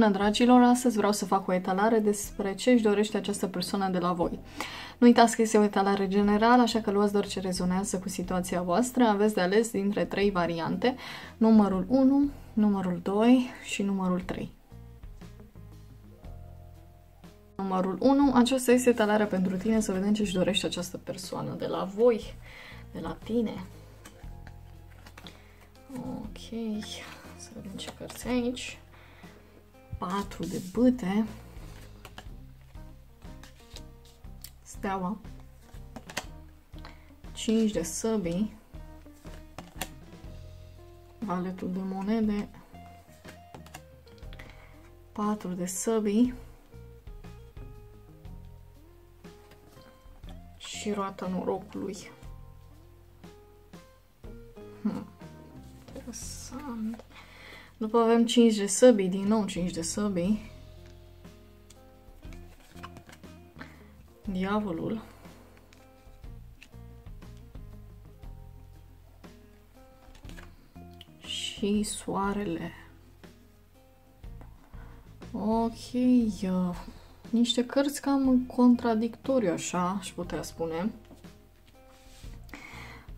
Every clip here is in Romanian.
Bună dragilor, astăzi vreau să fac o etalare despre ce își dorește această persoană de la voi. Nu uitați că este o etalare generală, așa că luați doar ce rezonează cu situația voastră. Aveți de ales dintre trei variante, numărul 1, numărul 2 și numărul 3. Numărul 1, aceasta este etalarea pentru tine, să vedem ce își dorește această persoană de la voi, de la tine. Ok, să vedem ce cărți aici. 4 de bâte. Steaua. 5 de săbii. Valetul de monede. 4 de săbii. Și roata norocului. Hmm. Interesant. După avem 5 de săbii, din nou 5 de săbii. Diavolul. Și soarele. Ok, uh, niște cărți cam contradictoriu așa, aș putea spune.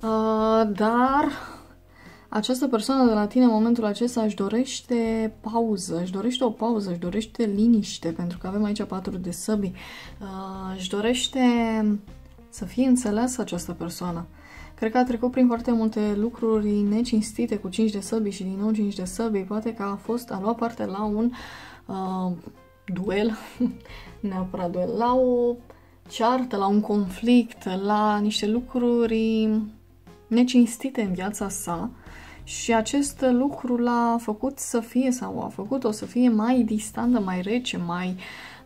Uh, dar această persoană de la tine în momentul acesta își dorește pauză, își dorește o pauză, își dorește liniște, pentru că avem aici patru de săbi, uh, își dorește să fie înțeleasă această persoană. Cred că a trecut prin foarte multe lucruri necinstite cu 5 de săbi și din nou 5 de săbi. Poate că a fost, a luat parte la un uh, duel, neapărat duel, la o ceartă, la un conflict, la niște lucruri necinstite în viața sa și acest lucru l-a făcut să fie sau a făcut-o să fie mai distantă, mai rece, mai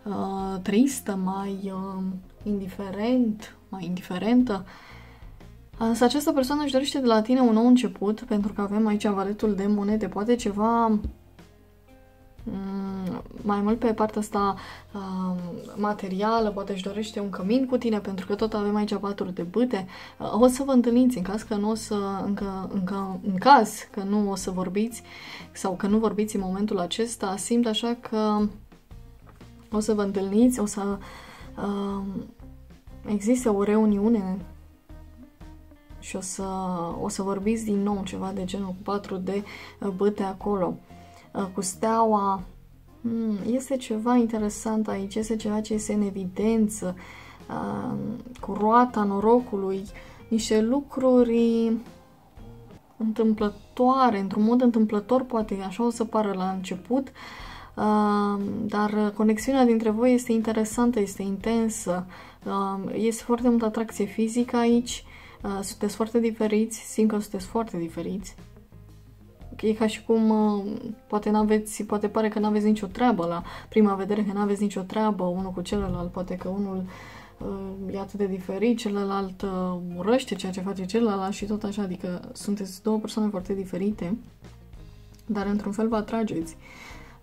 uh, tristă, mai uh, indiferent, mai indiferentă. Însă această persoană își dorește de la tine un nou început, pentru că avem aici valetul de monede, poate ceva Mm, mai mult pe partea asta uh, materială, poate își dorește un cămin cu tine, pentru că tot avem aici patru de bâte. Uh, o să vă întâlniți în caz că nu o să, încă, încă, în caz că nu o să vorbiți sau că nu vorbiți în momentul acesta, simt așa că o să vă întâlniți, o să uh, existe o reuniune și o să, o să vorbiți din nou ceva de genul cu patru de bâte acolo. Uh, cu steaua. Hmm, este ceva interesant aici, este ceva ce este în evidență, uh, cu roata norocului, niște lucruri întâmplătoare, într-un mod întâmplător, poate așa o să pară la început, uh, dar conexiunea dintre voi este interesantă, este intensă, este foarte multă atracție fizică aici, sunteți foarte diferiți, simt că sunteți foarte diferiți, e ca și cum uh, poate n-aveți, poate pare că n-aveți nicio treabă la prima vedere, că n-aveți nicio treabă unul cu celălalt, poate că unul uh, e atât de diferit, celălalt uh, urăște ceea ce face celălalt și tot așa, adică sunteți două persoane foarte diferite, dar într-un fel vă atrageți.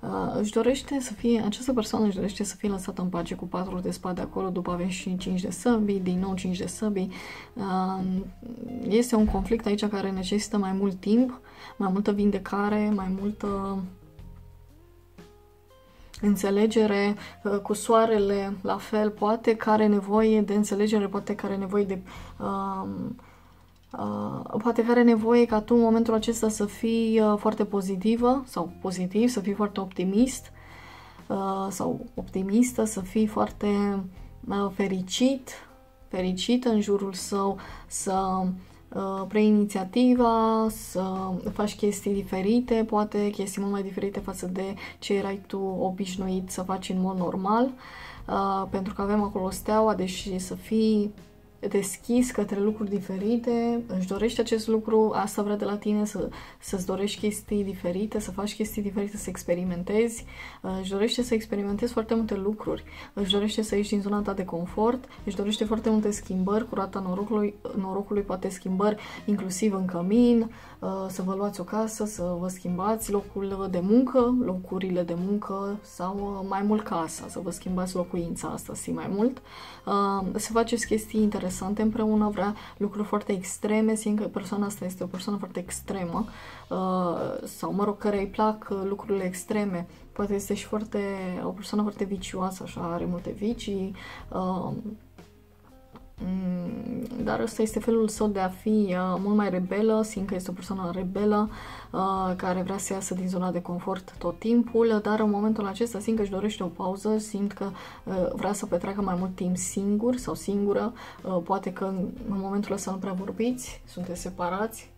Uh, își dorește să fie, această persoană își dorește să fie lăsată în pace cu patru de spade acolo, după avem și 5 de săbii, din nou 5 de săbii. Uh, este un conflict aici care necesită mai mult timp, mai multă vindecare, mai multă înțelegere uh, cu soarele, la fel, poate care nevoie de înțelegere, poate care nevoie de uh, Uh, poate că are nevoie ca tu în momentul acesta să fii uh, foarte pozitivă sau pozitiv, să fii foarte optimist uh, sau optimistă, să fii foarte uh, fericit, fericit în jurul său, să uh, preiei inițiativa, să faci chestii diferite, poate chestii mult mai diferite față de ce erai tu obișnuit să faci în mod normal, uh, pentru că avem acolo steaua, deși să fii deschis către lucruri diferite, își dorește acest lucru, asta vrea de la tine, să, să-ți dorești chestii diferite, să faci chestii diferite, să experimentezi, își dorește să experimentezi foarte multe lucruri, își dorește să ieși din zona ta de confort, își dorește foarte multe schimbări, cu rata norocului, norocului poate schimbări inclusiv în cămin, să vă luați o casă, să vă schimbați locul de muncă, locurile de muncă sau mai mult casa, să vă schimbați locuința asta, si mai mult, să faceți chestii interesante interesante împreună, vrea lucruri foarte extreme, simt că persoana asta este o persoană foarte extremă uh, sau, mă rog, care îi plac uh, lucrurile extreme. Poate este și foarte, o persoană foarte vicioasă, așa, are multe vicii, uh, Mm, dar ăsta este felul său de a fi uh, mult mai rebelă, simt că este o persoană rebelă uh, care vrea să iasă din zona de confort tot timpul, dar în momentul acesta simt că își dorește o pauză, simt că uh, vrea să petreacă mai mult timp singur sau singură, uh, poate că în, în momentul ăsta nu prea vorbiți, sunteți separați,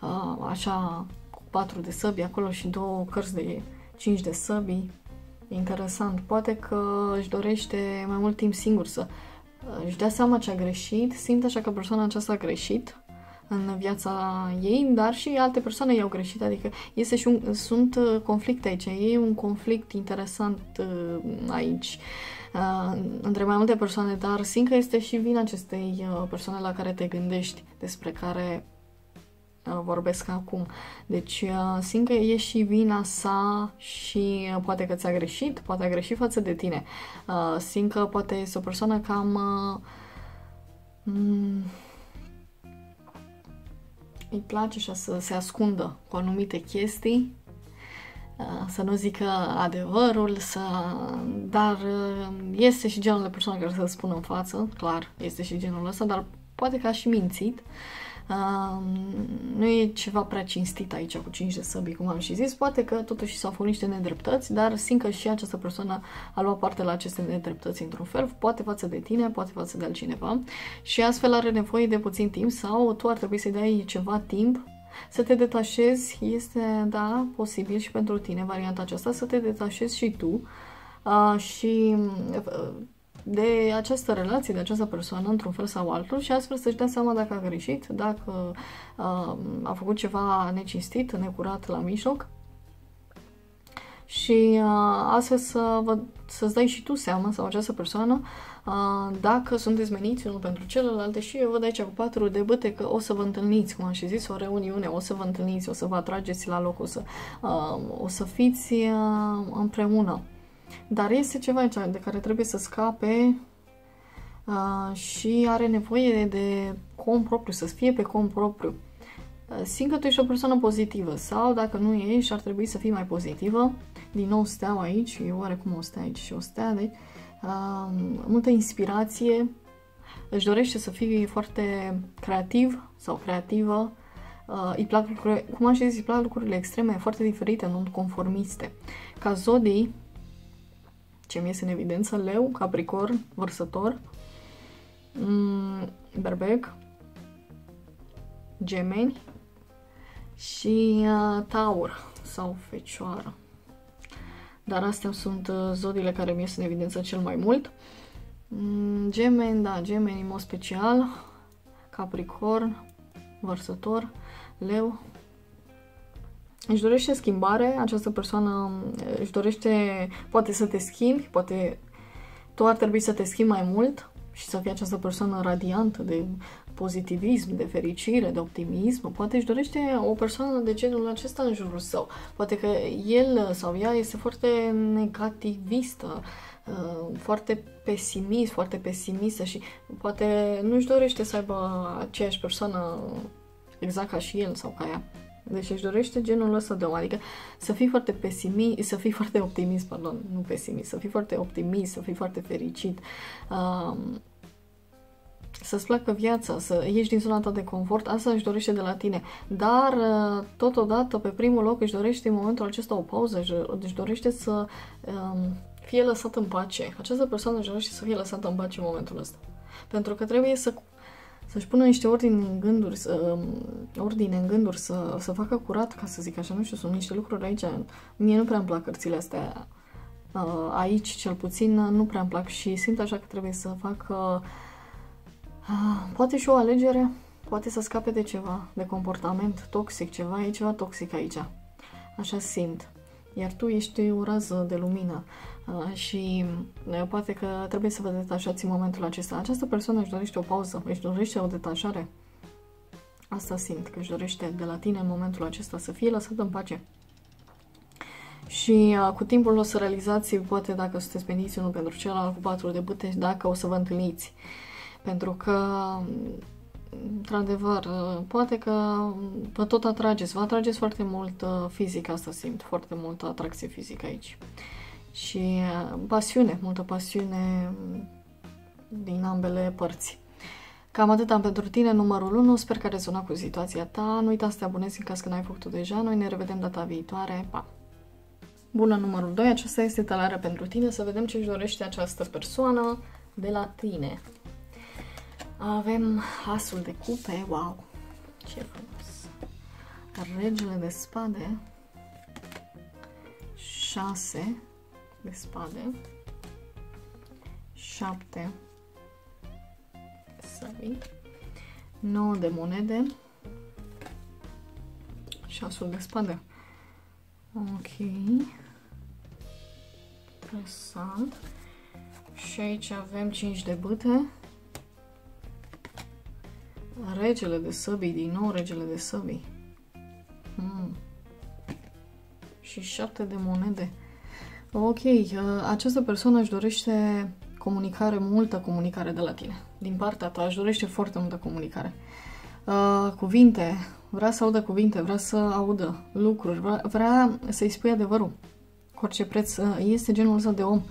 uh, așa cu patru de săbi acolo și două cărți de cinci de săbi, interesant, poate că își dorește mai mult timp singur să își dea seama ce a greșit, simte așa că persoana aceasta a greșit în viața ei, dar și alte persoane i-au greșit, adică este și un, sunt uh, conflicte aici, e un conflict interesant uh, aici. Uh, între mai multe persoane, dar simt că este și vina acestei persoane la care te gândești, despre care Uh, vorbesc acum. Deci uh, simt că e și vina sa și uh, poate că ți-a greșit, poate a greșit față de tine. Simt că poate este o persoană cam... Mm, îi place așa să se ascundă cu anumite chestii, să nu zică adevărul, să... dar este și genul de persoană care să spună în față, clar, este și genul ăsta, dar poate că a și mințit. Uh, nu e ceva prea cinstit aici cu 5 de săbi, cum am și zis. Poate că totuși s-au făcut niște nedreptăți, dar simt că și această persoană a luat parte la aceste nedreptăți într-un fel, poate față de tine, poate față de altcineva. Și astfel are nevoie de puțin timp sau tu ar trebui să-i dai ceva timp să te detașezi. Este, da, posibil și pentru tine varianta aceasta, să te detașezi și tu. Uh, și uh, de această relație, de această persoană, într-un fel sau altul, și astfel să-și dea seama dacă a greșit, dacă uh, a făcut ceva necinstit, necurat la mijloc și uh, astfel să vă, să-ți dai și tu seama, sau această persoană, uh, dacă sunteți meniți unul pentru celălalt, și eu văd aici cu patru de băte că o să vă întâlniți, cum am și zis, o reuniune, o să vă întâlniți, o să vă atrageți la loc, o să, uh, o să fiți uh, împreună. Dar este ceva aici de care trebuie să scape uh, și are nevoie de com propriu, să fie pe com propriu. Uh, simt că tu ești o persoană pozitivă sau dacă nu ești, ar trebui să fii mai pozitivă. Din nou steau aici, eu oarecum o stea aici și o stea, deci uh, multă inspirație, își dorește să fie foarte creativ sau creativă, uh, îi plac lucrurile, cum am zis, îi plac lucrurile extreme, foarte diferite, nu conformiste. Ca zodii, ce mi iese în evidență, leu, capricorn, vărsător, mm, berbec, gemeni și uh, taur sau fecioară. Dar astea sunt uh, zodiile care mi iese în evidență cel mai mult. Mm, gemeni, da, gemeni în mod special, capricorn, vărsător, leu, își dorește schimbare, această persoană își dorește, poate să te schimbi, poate tu ar trebui să te schimbi mai mult și să fii această persoană radiantă de pozitivism, de fericire, de optimism. Poate își dorește o persoană de genul acesta în jurul său. Poate că el sau ea este foarte negativistă, uh, foarte pesimist, foarte pesimistă și poate nu își dorește să aibă aceeași persoană exact ca și el sau ca ea. Deci își dorește genul ăsta de om, adică să fii foarte pesimist, să fii foarte optimist, pardon, nu pesimist, să fii foarte optimist, să fii foarte fericit, um, să-ți placă viața, să ieși din zona ta de confort, asta își dorește de la tine. Dar, uh, totodată, pe primul loc își dorește în momentul acesta o pauză, își dorește să um, fie lăsat în pace. Această persoană își dorește să fie lăsată în pace în momentul ăsta. Pentru că trebuie să să-și pună niște ordine în gânduri, să, ordine în gânduri, să, să facă curat, ca să zic așa, nu știu, sunt niște lucruri aici. Mie nu prea îmi plac cărțile astea. Uh, aici, cel puțin, nu prea îmi plac și simt așa că trebuie să fac uh, poate și o alegere, poate să scape de ceva, de comportament toxic, ceva, e ceva toxic aici. Așa simt. Iar tu ești o rază de lumină. Uh, și uh, poate că trebuie să vă detașați în momentul acesta. Această persoană își dorește o pauză, își dorește o detașare. Asta simt, că își dorește de la tine în momentul acesta să fie lăsat în pace. Și uh, cu timpul o să realizați, poate dacă sunteți meniți unul pentru celălalt cu patru de bute, dacă o să vă întâlniți. Pentru că, într-adevăr, poate că vă tot atrageți, vă atrageți foarte mult uh, fizic, asta simt, foarte multă atracție fizică aici. Și uh, pasiune, multă pasiune din ambele părți. Cam atât am pentru tine, numărul 1. Sper că rezona cu situația ta. Nu uita să te abonezi în caz că n-ai făcut-o deja. Noi ne revedem data viitoare. Pa! Bună, numărul 2. Aceasta este talarea pentru tine. Să vedem ce își dorește această persoană de la tine. Avem asul de cupe. Wow! Ce frumos! Regele de spade. 6 de spade. 7 săbii, 9 de monede și șasul de spade. Ok. Interesant. Și aici avem 5 de bâte. Regele de săbii, din nou regele de săbii. Hmm. Și 7 de monede. Ok, uh, această persoană își dorește comunicare, multă comunicare de la tine. Din partea ta își dorește foarte multă comunicare. Uh, cuvinte, vrea să audă cuvinte, vrea să audă lucruri, vrea, vrea să-i spui adevărul. Cu orice preț, uh, este genul ăsta de om.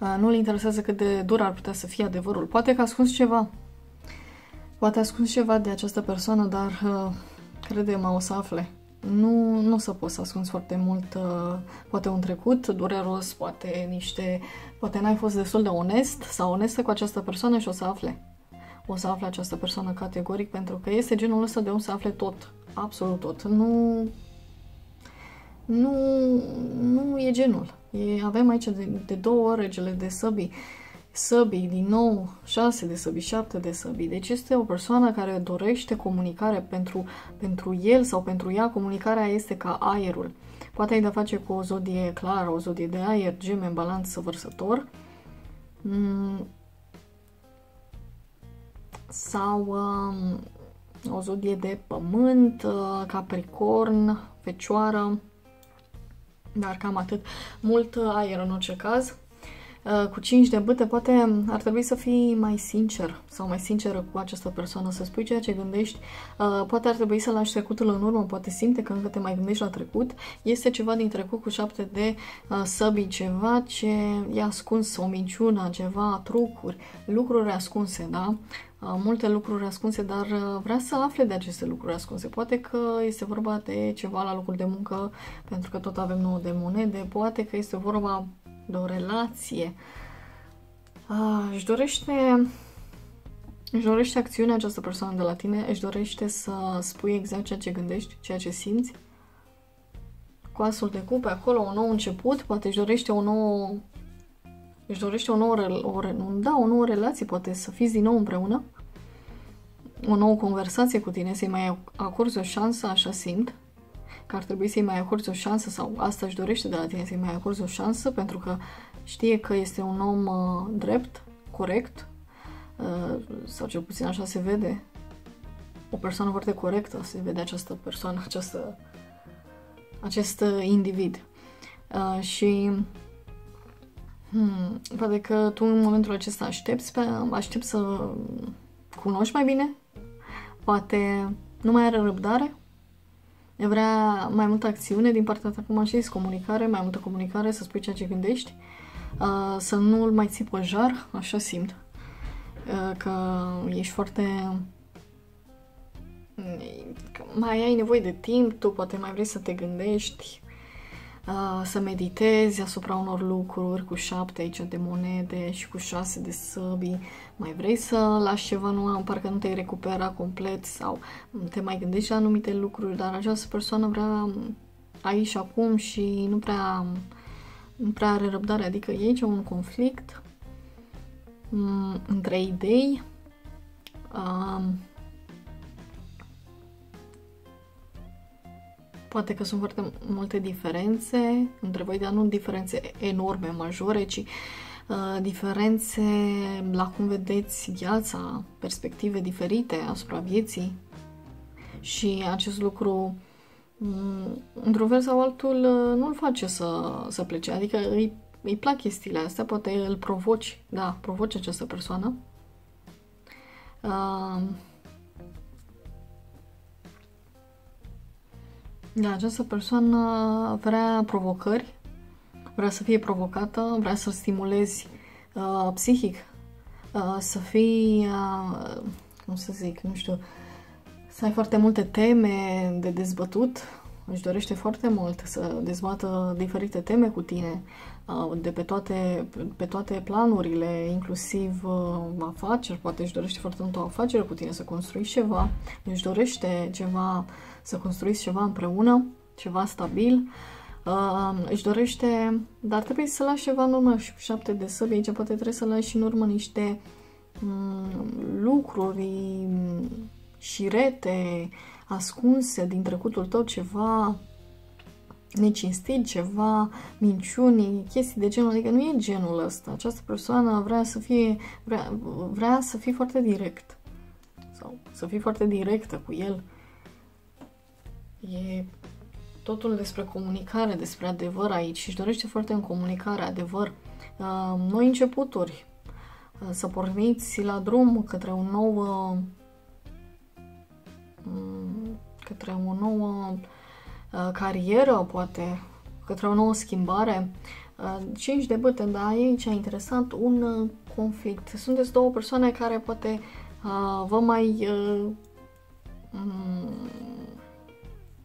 Uh, nu-l interesează cât de dur ar putea să fie adevărul. Poate că a ascuns ceva. Poate a ascuns ceva de această persoană, dar uh, crede-mă, o să afle nu, nu o să poți să ascunzi foarte mult, uh, poate un trecut dureros, poate niște, poate n-ai fost destul de onest sau onestă cu această persoană și o să afle. O să afle această persoană categoric pentru că este genul ăsta de om să afle tot, absolut tot. Nu, nu, nu e genul. E, avem aici de, de două ore regele de săbii săbii, din nou 6 de săbii, 7 de săbii. Deci este o persoană care dorește comunicare pentru, pentru el sau pentru ea. Comunicarea este ca aerul. Poate ai de face cu o zodie clară, o zodie de aer, geme, balanță, vărsător. Mm. Sau um, o zodie de pământ, uh, capricorn, fecioară, dar cam atât. Mult aer în orice caz. Uh, cu 5 de bâte, poate ar trebui să fii mai sincer sau mai sinceră cu această persoană, să spui ceea ce gândești. Uh, poate ar trebui să lași trecutul în urmă, poate simte că încă te mai gândești la trecut. Este ceva din trecut cu 7 de uh, săbii, ceva ce e ascuns, o minciună, ceva, trucuri, lucruri ascunse, da? multe lucruri ascunse, dar vrea să afle de aceste lucruri ascunse. Poate că este vorba de ceva la locul de muncă, pentru că tot avem nouă de monede, poate că este vorba de o relație. Uh, își dorește își dorește acțiunea această persoană de la tine, își dorește să spui exact ceea ce gândești, ceea ce simți. Cu asul de cupe, acolo un nou început, poate își dorește o nouă își dorește o nouă, o, da, o nouă relație, poate să fiți din nou împreună, o nouă conversație cu tine, să-i mai acorzi o șansă, așa simt, că ar trebui să-i mai acorzi o șansă sau asta își dorește de la tine, să-i mai acorzi o șansă pentru că știe că este un om uh, drept, corect, uh, sau cel puțin așa se vede, o persoană foarte corectă, se vede această persoană, această, acest uh, individ. Uh, și hmm, poate că tu în momentul acesta aștepți, pe, aștepți să cunoști mai bine, poate nu mai are răbdare, vrea mai multă acțiune din partea ta, cum am zis, comunicare, mai multă comunicare, să spui ceea ce gândești, uh, să nu-l mai ții pe jar, așa simt, uh, că ești foarte... mai ai nevoie de timp, tu poate mai vrei să te gândești, uh, să meditezi asupra unor lucruri cu șapte aici de monede și cu șase de săbii. Mai vrei să lași ceva, nu, parcă nu te-ai recupera complet sau te mai gândești la anumite lucruri, dar această persoană vrea aici și acum și nu prea, nu prea are răbdare, adică e aici un conflict um, între idei, um, Poate că sunt foarte multe diferențe între voi, dar nu diferențe enorme, majore, ci uh, diferențe la cum vedeți viața, perspective diferite asupra vieții. Și acest lucru, um, într-un fel sau altul, uh, nu-l face să, să plece. Adică îi, îi plac chestiile astea, poate îl provoci, da, provoci această persoană. Uh, da, această persoană vrea provocări, vrea să fie provocată, vrea să-l stimulezi uh, psihic, uh, să fii, uh, cum să zic, nu știu, să ai foarte multe teme de dezbătut, își dorește foarte mult să dezbată diferite teme cu tine, uh, de pe toate, pe toate planurile, inclusiv uh, afaceri, poate își dorește foarte mult o afacere cu tine, să construiți ceva, își dorește ceva, să construiți ceva împreună, ceva stabil, uh, își dorește, dar trebuie să lași ceva în urmă și șapte de săbi, aici poate trebuie să lași în urmă niște um, lucruri șirete, ascunse din trecutul tău, ceva necinstit, ceva minciuni, chestii de genul, adică nu e genul ăsta. Această persoană vrea să fie, vrea, vrea să fie foarte direct sau să fii foarte directă cu el. E totul despre comunicare, despre adevăr aici și își dorește foarte în comunicare, adevăr. Uh, noi începuturi, uh, să porniți la drum către un nou uh, Mm, către o nouă uh, carieră, poate, către o nouă schimbare. 5 uh, de băte, dar aici a interesat un uh, conflict. Sunteți două persoane care poate vă mai mm,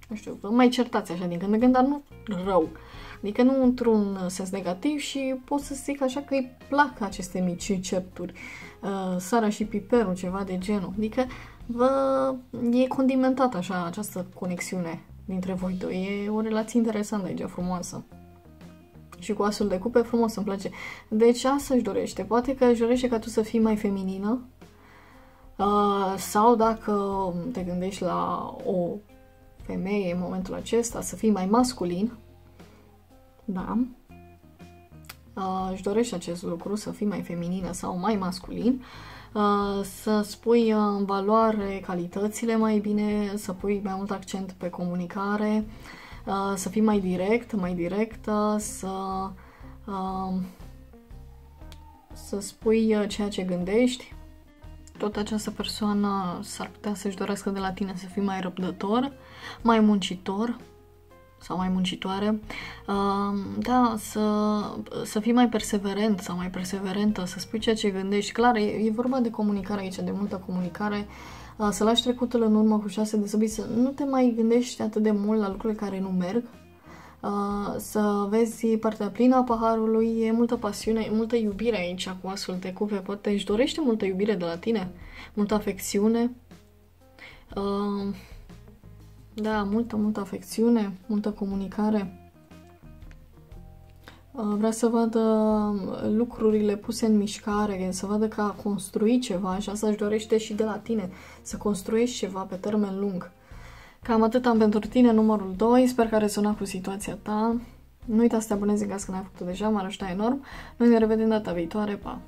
nu știu, vă mai certați așa din când în când, dar nu rău. Adică nu într-un sens negativ și pot să zic așa că îi plac aceste mici certuri. Uh, sara și piperul, ceva de genul. Adică vă e condimentată așa această conexiune dintre voi doi. E o relație interesantă aici, frumoasă. Și cu asul de cupe frumos, îmi place. Deci asta își dorește. Poate că își dorește ca tu să fii mai feminină. Uh, sau dacă te gândești la o femeie în momentul acesta, să fii mai masculin. Da. Uh, își dorește acest lucru, să fii mai feminină sau mai masculin. Uh, Uh, să spui uh, în valoare calitățile mai bine, să pui mai mult accent pe comunicare, uh, să fii mai direct, mai directă, să să spui ceea ce gândești. Tot această persoană s-ar putea să-și dorească de la tine să fii mai răbdător, mai muncitor, sau mai muncitoare, da, să, să fii mai perseverent sau mai perseverentă, să spui ceea ce gândești. Clar, e, e vorba de comunicare aici, de multă comunicare, să lași trecutul în urmă cu șase de săbi, să nu te mai gândești atât de mult la lucrurile care nu merg, să vezi partea plină a paharului, e multă pasiune, e multă iubire aici cu asul de cupe, poate își dorește multă iubire de la tine, multă afecțiune. Uh, da, multă, multă afecțiune, multă comunicare. Uh, vrea să vadă lucrurile puse în mișcare, să vadă că a construit ceva și asta își dorește și de la tine, să construiești ceva pe termen lung. Cam atât am pentru tine, numărul 2. Sper că a rezonat cu situația ta. Nu uita să te abonezi în caz că n-ai făcut deja, m-ar ajuta enorm. Noi ne revedem data viitoare, pa!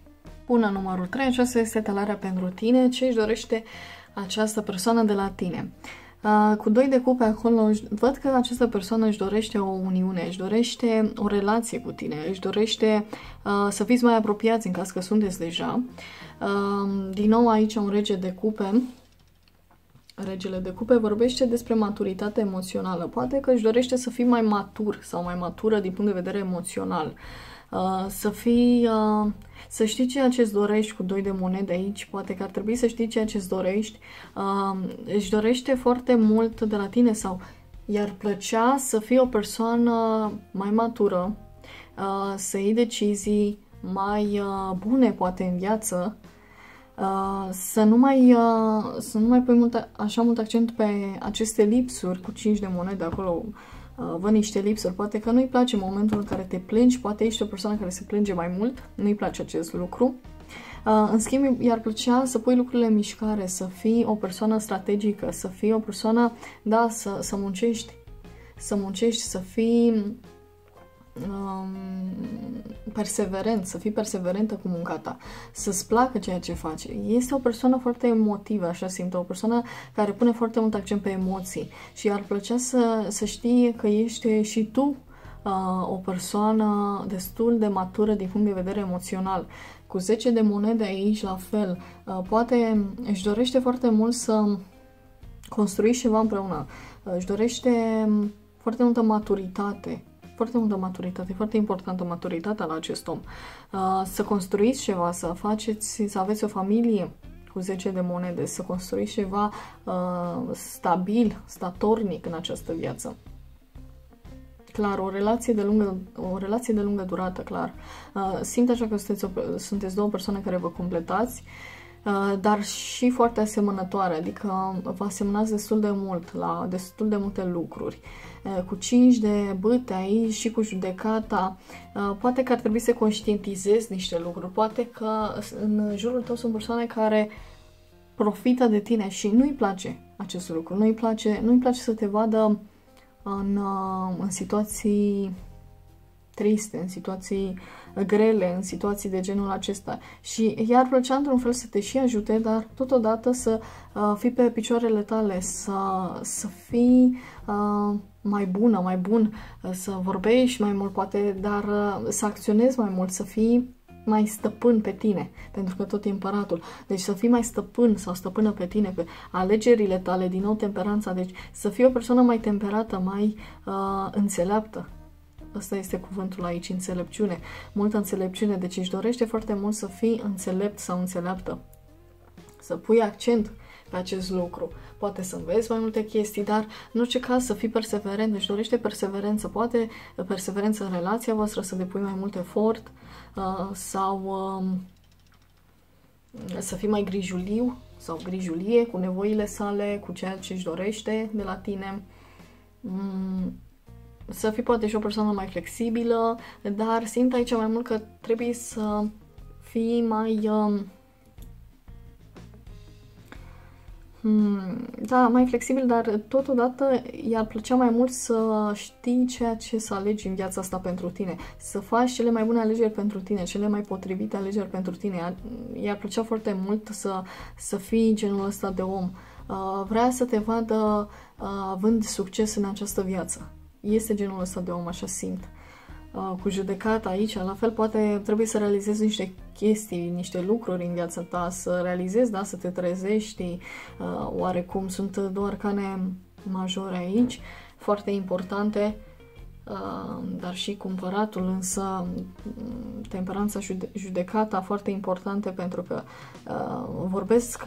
Până numărul 3, aceasta este talarea pentru tine, ce își dorește această persoană de la tine. Uh, cu doi de cupe acolo, văd că această persoană își dorește o uniune, își dorește o relație cu tine, își dorește uh, să fiți mai apropiați în caz că sunteți deja. Uh, din nou aici un rege de cupe, regele de cupe vorbește despre maturitate emoțională. Poate că își dorește să fii mai matur sau mai matură din punct de vedere emoțional. Uh, să fii... Uh, să știi ceea ce îți dorești cu doi de monede aici, poate că ar trebui să știi ceea ce îți dorești. Uh, își dorește foarte mult de la tine sau i-ar plăcea să fii o persoană mai matură, uh, să iei decizii mai uh, bune poate în viață, Uh, să, nu mai, uh, să nu mai pui mult, așa mult accent pe aceste lipsuri cu 5 de monede acolo, Uh, văd niște lipsuri, poate că nu-i place momentul în care te plângi, poate ești o persoană care se plânge mai mult, nu-i place acest lucru. Uh, în schimb, i-ar plăcea să pui lucrurile în mișcare, să fii o persoană strategică, să fii o persoană, da, să, să muncești, să muncești, să fii um, perseverent, să fii perseverentă cu munca ta, să-ți placă ceea ce faci. Este o persoană foarte emotivă, așa simt, o persoană care pune foarte mult accent pe emoții și ar plăcea să, să știe că ești și tu uh, o persoană destul de matură din punct de vedere emoțional. Cu 10 de monede aici, la fel, uh, poate își dorește foarte mult să construiți ceva împreună. Uh, își dorește foarte multă maturitate, foarte multă maturitate, foarte importantă maturitatea la acest om. Uh, să construiți ceva, să faceți, să aveți o familie cu 10 de monede, să construiți ceva stabil, statornic în această viață. Clar, o relație de lungă, o relație de lungă durată, clar. Uh, simt așa că sunteți, o, sunteți două persoane care vă completați, uh, dar și foarte asemănătoare, adică vă asemănați destul de mult la destul de multe lucruri. Uh, cu cinci de bâte aici și cu judecata, uh, poate că ar trebui să conștientizezi niște lucruri, poate că în jurul tău sunt persoane care profită de tine și nu-i place acest lucru, nu-i place, nu-i place să te vadă în, uh, în situații triste, în situații grele, în situații de genul acesta. Și iar plăcea într-un fel să te și ajute, dar totodată să uh, fii pe picioarele tale, să, să fii uh, mai bună, mai bun, uh, să vorbești mai mult, poate, dar uh, să acționezi mai mult, să fii mai stăpân pe tine, pentru că tot e împăratul. Deci să fii mai stăpân sau stăpână pe tine, pe alegerile tale, din nou temperanța, deci să fii o persoană mai temperată, mai uh, înțeleaptă. Ăsta este cuvântul aici, înțelepciune. Multă înțelepciune, deci își dorește foarte mult să fii înțelept sau înțeleaptă. Să pui accent pe acest lucru. Poate să înveți mai multe chestii, dar în orice caz să fii perseverent, deci dorește perseverență. Poate perseverență în relația voastră, să depui mai mult efort, Uh, sau um, să fii mai grijuliu sau grijulie cu nevoile sale, cu ceea ce își dorește de la tine. Mm, să fii poate și o persoană mai flexibilă, dar simt aici mai mult că trebuie să fii mai um, da, mai flexibil, dar totodată i-ar plăcea mai mult să știi ceea ce să alegi în viața asta pentru tine, să faci cele mai bune alegeri pentru tine, cele mai potrivite alegeri pentru tine. I-ar plăcea foarte mult să, să fii genul ăsta de om. Uh, vrea să te vadă uh, având succes în această viață. Este genul ăsta de om, așa simt. Uh, cu judecata aici, la fel poate trebuie să realizezi niște chestii, niște lucruri în viața ta, să realizezi, da, să te trezești, uh, oarecum. Sunt două arcane majore aici, foarte importante, uh, dar și cumpăratul, însă mm, temperanța judecata foarte importante pentru că vorbesc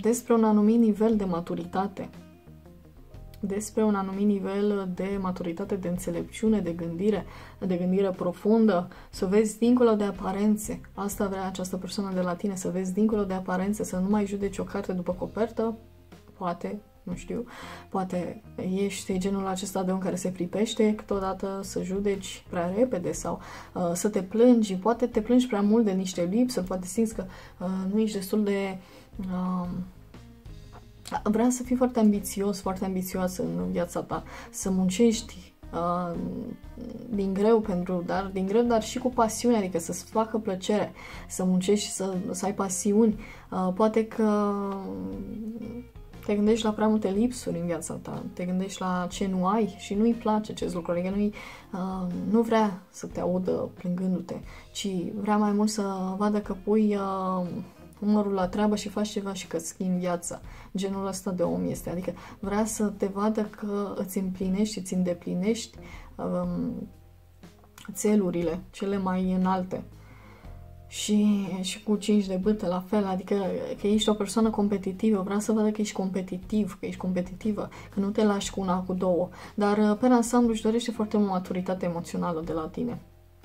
despre un anumit nivel de maturitate despre un anumit nivel de maturitate, de înțelepciune, de gândire, de gândire profundă, să vezi dincolo de aparențe. Asta vrea această persoană de la tine, să vezi dincolo de aparențe, să nu mai judeci o carte după copertă, poate, nu știu, poate ești genul acesta de om care se pripește câteodată să judeci prea repede sau uh, să te plângi, poate te plângi prea mult de niște lipsuri, poate simți că uh, nu ești destul de... Uh, Vreau să fii foarte ambițios, foarte ambițioasă în viața ta, să muncești uh, din greu pentru, dar din greu, dar și cu pasiune, adică să-ți facă plăcere, să muncești, să, să ai pasiuni. Uh, poate că te gândești la prea multe lipsuri în viața ta, te gândești la ce nu ai și nu-i place acest lucru, adică nu uh, nu vrea să te audă plângându-te, ci vrea mai mult să vadă că pui uh, umărul la treabă și faci ceva și că schimbi viața. Genul ăsta de om este. Adică vrea să te vadă că îți împlinești, îți îndeplinești um, țelurile cele mai înalte. Și, și cu 5 de bâte la fel, adică că ești o persoană competitivă, vreau să vadă că ești competitiv, că ești competitivă, că nu te lași cu una, cu două. Dar pe ansamblu își dorește foarte mult maturitate emoțională de la tine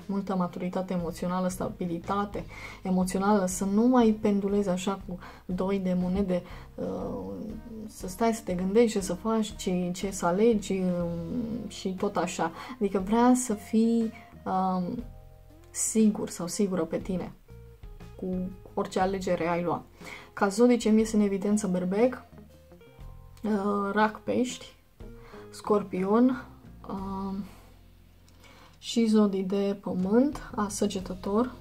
multă maturitate emoțională, stabilitate emoțională, să nu mai pendulezi așa cu doi de monede, uh, să stai să te gândești ce să faci, ce, ce să alegi um, și tot așa. Adică vrea să fii um, sigur sau sigură pe tine cu orice alegere ai lua. Ca zodice mi iese în evidență berbec, uh, rac pești, scorpion, uh, și zodii de pământ, a săgetător,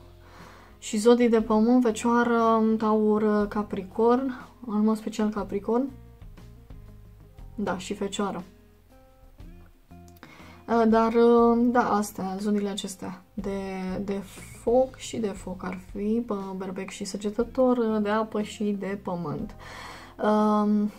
și zodii de pământ, fecioară, taur, capricorn, în mod special capricorn, da, și fecioară. Dar, da, astea, zodiile acestea de, de foc și de foc ar fi, berbec și săgetător, de apă și de pământ. Um,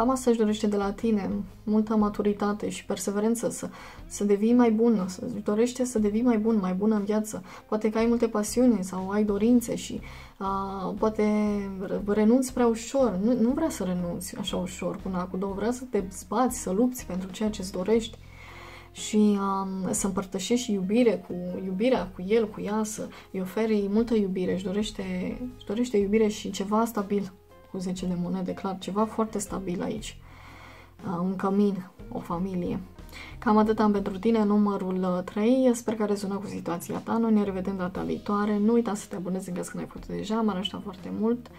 cam asta își dorește de la tine, multă maturitate și perseverență, să, să devii mai bun, să își dorește să devii mai bun, mai bună în viață. Poate că ai multe pasiuni sau ai dorințe și uh, poate renunți prea ușor. Nu, nu vrea să renunți așa ușor până cu două, vrea să te zbați, să lupți pentru ceea ce îți dorești și um, să împărtășești iubire cu iubirea cu el, cu ea, să îi oferi multă iubire, își dorește, își dorește iubire și ceva stabil cu 10 de monede, clar, ceva foarte stabil aici. Uh, un cămin, o familie. Cam atât am pentru tine, numărul 3. Uh, Sper că a rezonat cu situația ta. Noi ne revedem data viitoare. Nu uita să te abonezi în caz că n-ai făcut deja, m-ar ajuta foarte mult.